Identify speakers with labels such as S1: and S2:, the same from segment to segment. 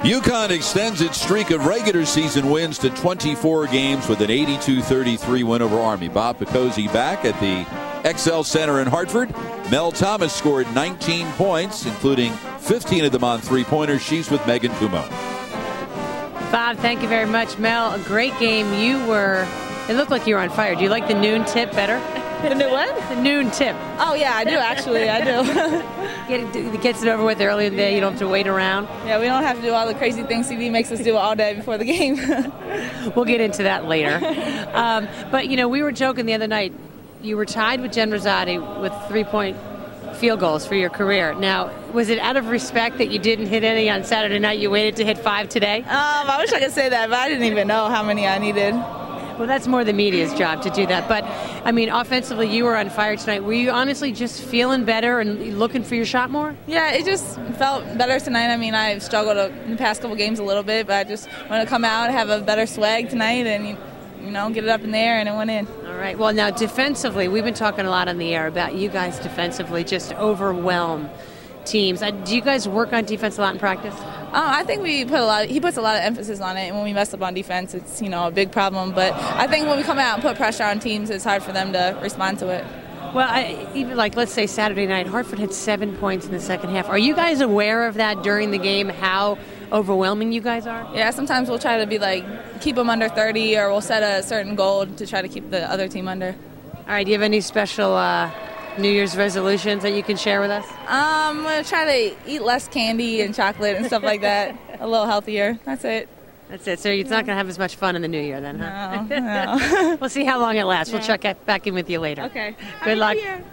S1: UConn extends its streak of regular season wins to 24 games with an 82-33 win over Army. Bob Picozzi back at the XL Center in Hartford. Mel Thomas scored 19 points, including 15 of them on three-pointers. She's with Meghan Culmo.
S2: Bob, thank you very much. Mel, a great game. You were, it looked like you were on fire. Do you like the noon tip better?
S3: The new what?
S2: The noon tip.
S3: Oh yeah, I do actually. I do.
S2: Get it, gets it over with early in the day. You don't have to wait around.
S3: Yeah, we don't have to do all the crazy things CD makes us do all day before the game.
S2: we'll get into that later. Um, but you know, we were joking the other night. You were tied with Jen Rizzotti with three-point field goals for your career. Now, was it out of respect that you didn't hit any on Saturday night? You waited to hit five today? Um,
S3: I wish I could say that, but I didn't even know how many I needed.
S2: Well, that's more the media's job to do that. But, I mean, offensively, you were on fire tonight. Were you honestly just feeling better and looking for your shot more?
S3: Yeah, it just felt better tonight. I mean, I've struggled in the past couple games a little bit, but I just want to come out, have a better swag tonight, and, you know, get it up in the air, and it went in.
S2: All right. Well, now, defensively, we've been talking a lot on the air about you guys defensively just overwhelm teams. Uh, do you guys work on defense a lot in practice?
S3: Uh, I think we put a lot. Of, he puts a lot of emphasis on it, and when we mess up on defense, it's you know a big problem. But I think when we come out and put pressure on teams, it's hard for them to respond to it.
S2: Well, I, even like let's say Saturday night, Hartford had seven points in the second half. Are you guys aware of that during the game? How overwhelming you guys are?
S3: Yeah, sometimes we'll try to be like keep them under 30, or we'll set a certain goal to try to keep the other team under.
S2: All right. Do you have any special? Uh, New Year's resolutions that you can share with us? Um,
S3: I'm going to try to eat less candy and chocolate and stuff like that. a little healthier. That's it.
S2: That's it. So it's not going to have as much fun in the new year then,
S3: huh? No. no.
S2: we'll see how long it lasts. Yeah. We'll check back in with you later.
S3: Okay.
S2: Good
S3: Happy
S2: luck.
S3: New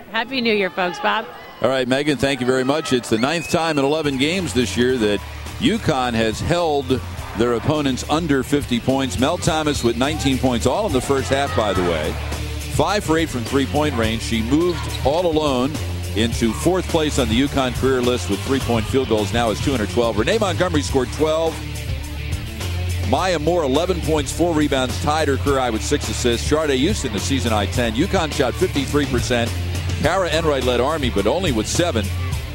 S2: Happy New Year, folks. Bob?
S1: All right, Meghan, thank you very much. It's the ninth time in 11 games this year that UConn has held their opponents under 50 points. Mel Thomas with 19 points, all in the first half, by the way. Five for eight from three point range. She moved all alone into fourth place on the UConn career list with three point field goals. Now is 212. Renee Montgomery scored 12. Maya Moore, 11 points, four rebounds, tied her career high with six assists. Charde Houston, the season high 10. UConn shot 53%. Kara Enright led Army, but only with seven.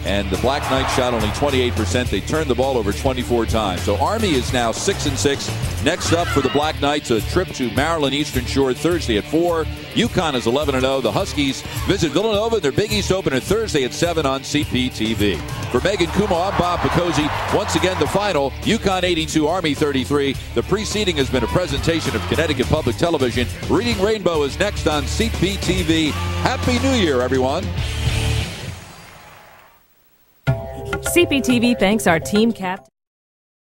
S1: And the Black Knights shot only 28%. They turned the ball over 24 times. So Army is now 6 and 6. Next up for the Black Knights, a trip to Maryland Eastern Shore Thursday at 4. UConn is 11 and 0. The Huskies visit Villanova in their Big East opener Thursday at 7 on CPTV. For Meghan Culmo, I'm Bob Picozzi. Once again, the final UConn 82, Army 33. The preceding has been a presentation of Connecticut Public Television. Reading Rainbow is next on CPTV. Happy New Year, everyone.
S4: CPTV thanks our team captain.